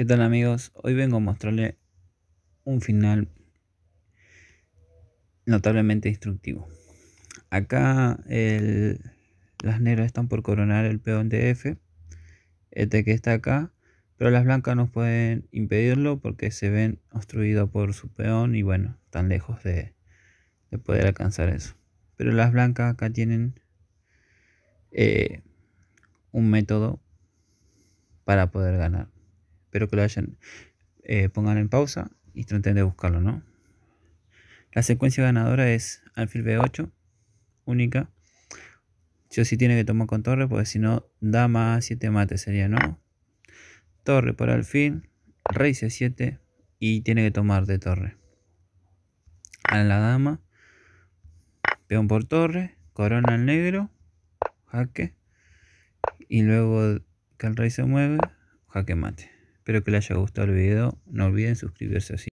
¿Qué tal amigos? Hoy vengo a mostrarle un final notablemente instructivo. Acá las negras están por coronar el peón de F, este que está acá, pero las blancas no pueden impedirlo porque se ven obstruidos por su peón y bueno, están lejos de, poder alcanzar eso. Pero las blancas acá tienen eh, un método para poder ganar. Espero que lo hayan, eh, pongan en pausa y traten de buscarlo, ¿no? La secuencia ganadora es alfil b8, única. Yo sí tiene que tomar con torre, porque si no, dama a7 mate sería, ¿no? Torre por alfil, rey c7 y tiene que tomar de torre. A la dama, peón por torre, corona al negro, jaque. Y luego que el rey se mueve, jaque mate. Espero que les haya gustado el video. No olviden suscribirse así.